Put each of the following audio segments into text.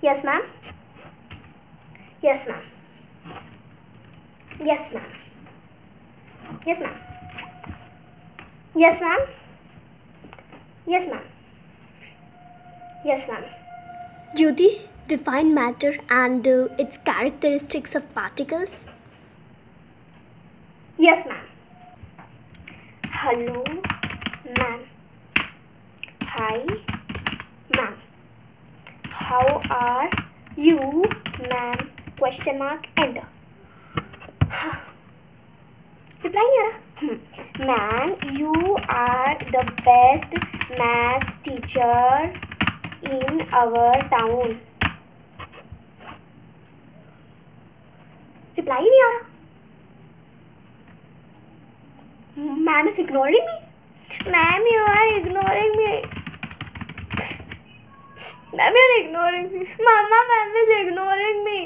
Yes, ma'am. Yes, ma'am. Yes, ma'am. Yes, ma'am. Yes, ma'am. Yes, ma'am. Yes, ma'am. Jyoti, define matter and uh, its characteristics of particles. Yes, ma'am. Hello, ma'am. Hi how are you ma'am? Question mark enter reply nahi ma'am you are the best maths teacher in our town. Reply nahi aa raha ma'am is ignoring me. Ma'am you are ignoring me. Ma'am are ignoring me mama ma'am is ignoring me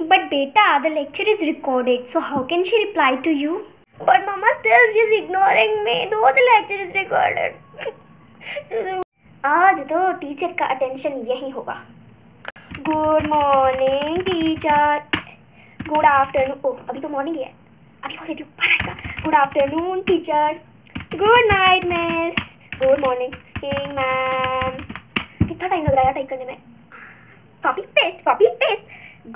But beta, the lecture is recorded, so how can she reply to you? But mama still she's ignoring me, though the lecture is recorded. आज तो teacher का attention यही होगा. Good morning teacher good afternoon ओ अभी तो morning ही है. अभी बहुत ऊपर आएगा good afternoon teacher good night miss good morning ma'am लग रहा है टाइप करने में। Copy paste copy paste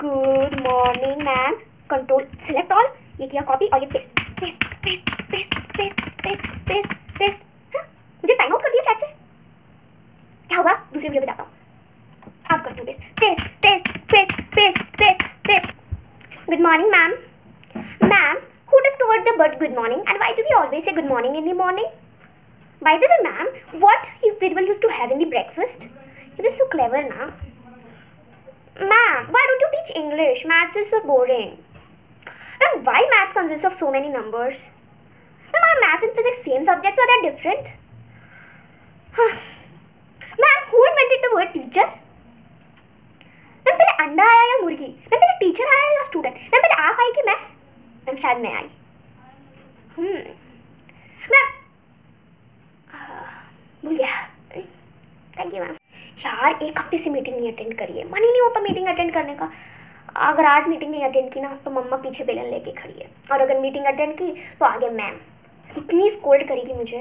good morning ma'am control select all ये किया कॉपी और ये paste paste paste paste paste paste paste paste मुझे टाइम आउट कर दिया चैट से। क्या होगा? दूसरे वीडियो पे जाता हूँ। अब करती हूँ paste paste paste paste paste paste paste good morning ma'am ma'am who discovered the word good morning and why do we always say good morning in the morning? By the way, ma'am, what you people used to have in the breakfast? It was so clever now Ma'am, why don't you teach English? Maths is so boring. And why maths consists of so many numbers? Ma'am, are maths and physics same subjects or they're different? Ma'am, who invented the word teacher? Ma'am पहले अंडा आया या मुर्गी ma'am पहले teacher आया या student ma'am पहले आप आई कि मैं मैम शायद मैं आई हम्म मैम भूल गया थैंक यू मैम यार एक हफ़्ते से मीटिंग नहीं अटेंड करी है। मन ही नहीं होता मीटिंग अटेंड करने का। अगर आज मीटिंग नहीं अटेंड की ना तो मम्मा पीछे बेलन लेके खड़ी है। और अगर मीटिंग अटेंड की तो आगे मैम इतनी स्कोल्ड करेगी मुझे।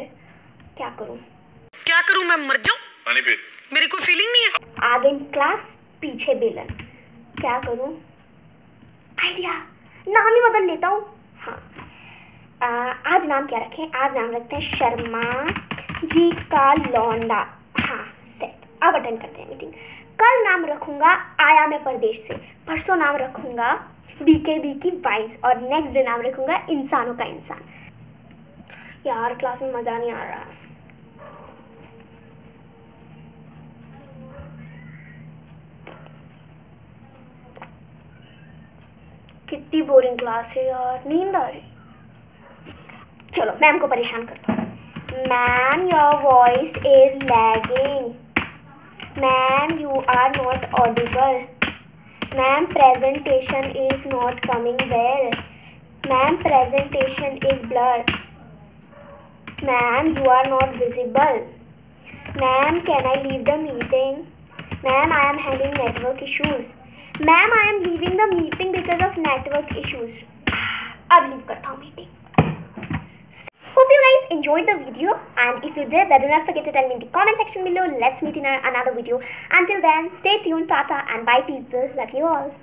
क्या करूँ? क्या करूँ मैं? मर जाऊँ? पानी पे। मेरी कोई फीलिंग नहीं है? आगे क्लास पीछे बेलन। क्या करूँ? आइडिया नाम ही बदल लेता हूँ। हाँ। आ, आज नाम क्या रखें? आज नाम रखते हैं शर्मा जी का लौंडा। अब अटेंड करते हैं मीटिंग कल नाम रखूँगा आया मैं परदेश से, परसों नाम रखूँगा बी के बी की वाइन्स और नेक्स्ट डे नाम रखूँगा इंसानों का इंसान। यार क्लास में मज़ा नहीं आ रहा। कितनी बोरिंग क्लास है यार, नींद आ रही। चलो मैम को परेशान करता हूँ। Ma'am your voice is lagging Ma'am, you are not audible. Ma'am, presentation is not coming well. Ma'am, presentation is blurred. Ma'am, you are not visible. Ma'am, can I leave the meeting? Ma'am, I am having network issues. Ma'am, I am leaving the meeting because of network issues. Ah, अब leave करता हूँ meeting enjoyed the video and if you did then do not forget to tell me in the comment section below. Let's meet in another video. Until then, stay tuned, tata and bye people. Love you all.